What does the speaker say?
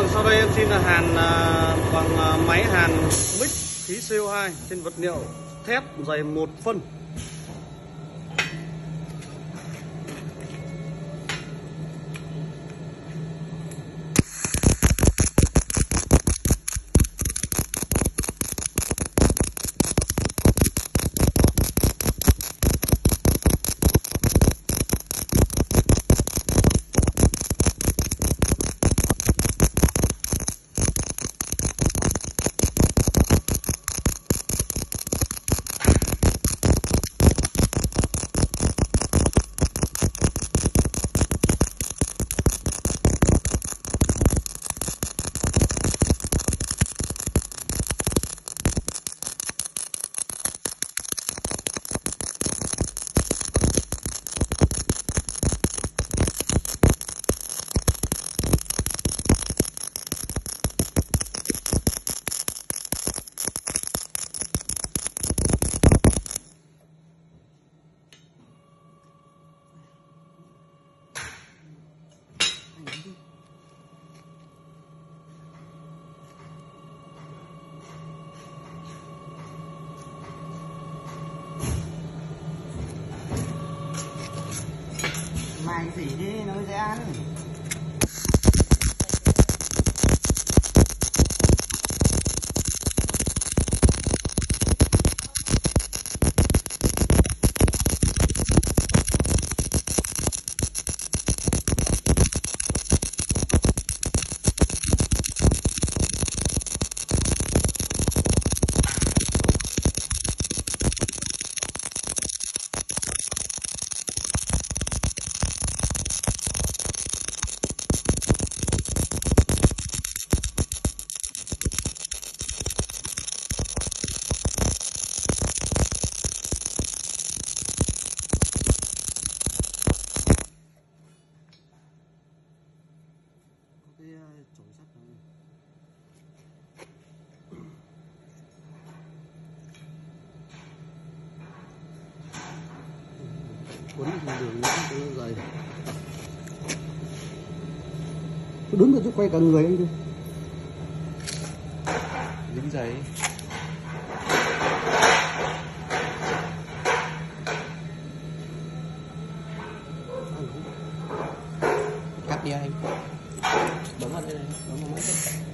Vâng, sau đây em xin là hàn à, bằng à, máy hàn mix khí CO2 trên vật liệu thép dày 1 phân. ายสีที่น้องเจอัน sắt này. Quấn đường nữa cho nó đứng rồi tôi quay cả người anh đi. dính giấy cắt đi anh 慢慢来，慢慢来。